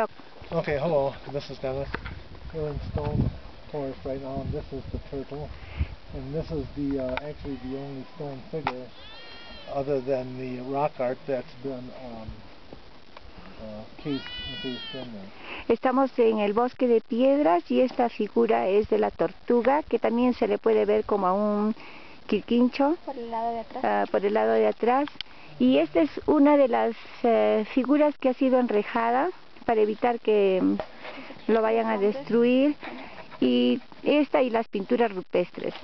TikTok. Okay, hello. This is Dennis. We're in Stone Forest right now, and this is the turtle. And this is the uh, actually the only stone figure, other than the rock art that's been um, uh, cased, encased in there. Estamos en el bosque de piedras y esta figura es de la tortuga, que también se le puede ver como a un quirquincho Por el lado de atrás. ah, por el lado de atrás. Y esta es una de las eh, figuras que ha sido enrejada para evitar que mm, lo vayan a destruir. Y esta y las pinturas rupestres.